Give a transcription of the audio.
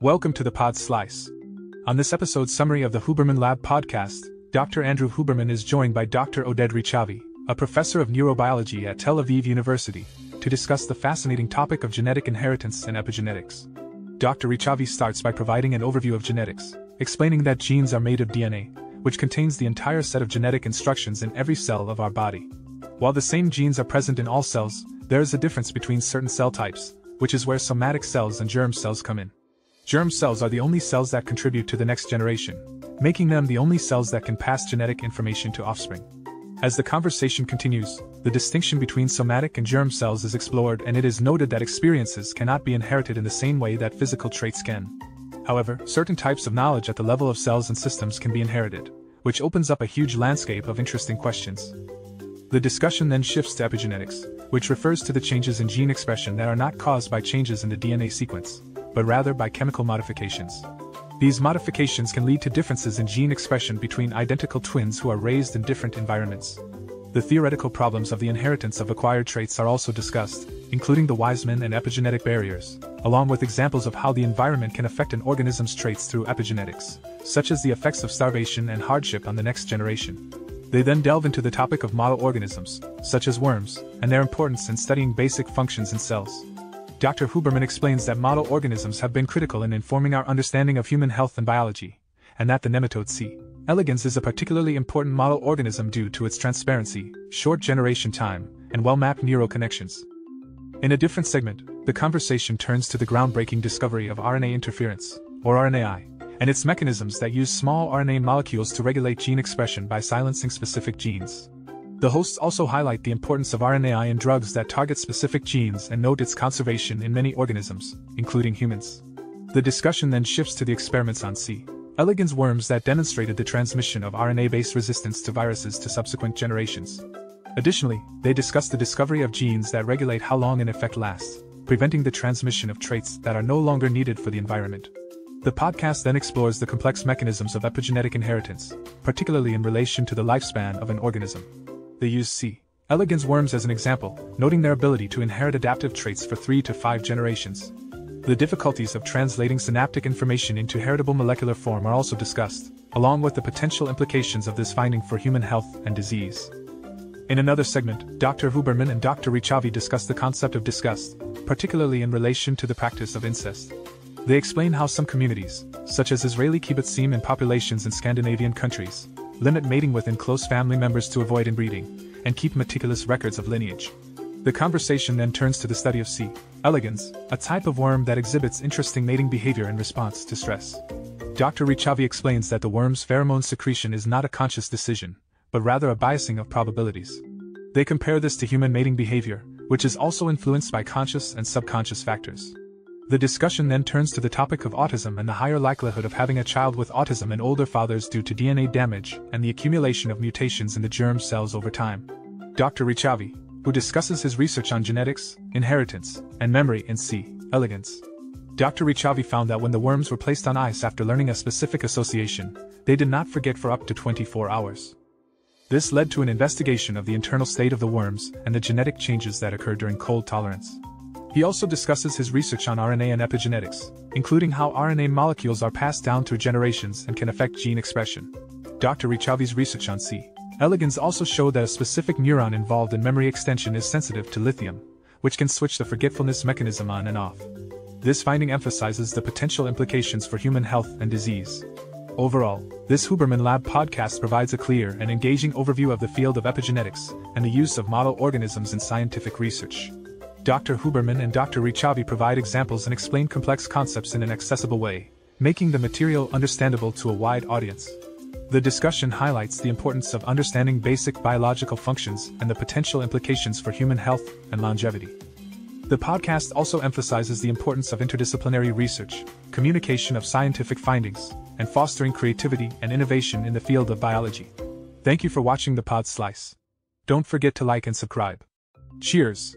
Welcome to the Pod Slice. On this episode's summary of the Huberman Lab podcast, Dr. Andrew Huberman is joined by Dr. Oded Rechavi, a professor of neurobiology at Tel Aviv University, to discuss the fascinating topic of genetic inheritance and epigenetics. Dr. Rechavi starts by providing an overview of genetics, explaining that genes are made of DNA, which contains the entire set of genetic instructions in every cell of our body. While the same genes are present in all cells, there is a difference between certain cell types, which is where somatic cells and germ cells come in. Germ cells are the only cells that contribute to the next generation, making them the only cells that can pass genetic information to offspring. As the conversation continues, the distinction between somatic and germ cells is explored and it is noted that experiences cannot be inherited in the same way that physical traits can. However, certain types of knowledge at the level of cells and systems can be inherited, which opens up a huge landscape of interesting questions. The discussion then shifts to epigenetics, which refers to the changes in gene expression that are not caused by changes in the DNA sequence, but rather by chemical modifications. These modifications can lead to differences in gene expression between identical twins who are raised in different environments. The theoretical problems of the inheritance of acquired traits are also discussed, including the Weismann and epigenetic barriers, along with examples of how the environment can affect an organism's traits through epigenetics, such as the effects of starvation and hardship on the next generation. They then delve into the topic of model organisms, such as worms, and their importance in studying basic functions in cells. Dr. Huberman explains that model organisms have been critical in informing our understanding of human health and biology, and that the nematode C. elegans is a particularly important model organism due to its transparency, short generation time, and well mapped neural connections. In a different segment, the conversation turns to the groundbreaking discovery of RNA interference, or RNAi, and its mechanisms that use small RNA molecules to regulate gene expression by silencing specific genes. The hosts also highlight the importance of RNAi in drugs that target specific genes and note its conservation in many organisms, including humans. The discussion then shifts to the experiments on C. elegans worms that demonstrated the transmission of RNA based resistance to viruses to subsequent generations. Additionally, they discuss the discovery of genes that regulate how long an effect lasts, preventing the transmission of traits that are no longer needed for the environment. The podcast then explores the complex mechanisms of epigenetic inheritance, particularly in relation to the lifespan of an organism. They use C. elegans worms as an example, noting their ability to inherit adaptive traits for 3 to 5 generations. The difficulties of translating synaptic information into heritable molecular form are also discussed, along with the potential implications of this finding for human health and disease. In another segment, Dr. Huberman and Dr. Rechavi discuss the concept of disgust, particularly in relation to the practice of incest. They explain how some communities, such as Israeli kibbutzim and populations in Scandinavian countries, limit mating within close family members to avoid inbreeding, and keep meticulous records of lineage. The conversation then turns to the study of C. elegans, a type of worm that exhibits interesting mating behavior in response to stress. Dr. Rechavi explains that the worm's pheromone secretion is not a conscious decision, but rather a biasing of probabilities. They compare this to human mating behavior, which is also influenced by conscious and subconscious factors. The discussion then turns to the topic of autism and the higher likelihood of having a child with autism in older fathers due to DNA damage and the accumulation of mutations in the germ cells over time. Dr. Rechavi, who discusses his research on genetics, inheritance, and memory in C. elegans. Dr. Rechavi found that when the worms were placed on ice after learning a specific association, they did not forget for up to 24 hours. This led to an investigation of the internal state of the worms and the genetic changes that occur during cold tolerance. He also discusses his research on RNA and epigenetics, including how RNA molecules are passed down through generations and can affect gene expression. Dr. Rechavi's research on C. elegans also showed that a specific neuron involved in memory extension is sensitive to lithium, which can switch the forgetfulness mechanism on and off. This finding emphasizes the potential implications for human health and disease. Overall, this Huberman Lab podcast provides a clear and engaging overview of the field of epigenetics and the use of model organisms in scientific research. Dr. Huberman and Dr. Rechavi provide examples and explain complex concepts in an accessible way, making the material understandable to a wide audience. The discussion highlights the importance of understanding basic biological functions and the potential implications for human health and longevity. The podcast also emphasizes the importance of interdisciplinary research, communication of scientific findings, and fostering creativity and innovation in the field of biology. Thank you for watching the Pod Slice. Don't forget to like and subscribe. Cheers!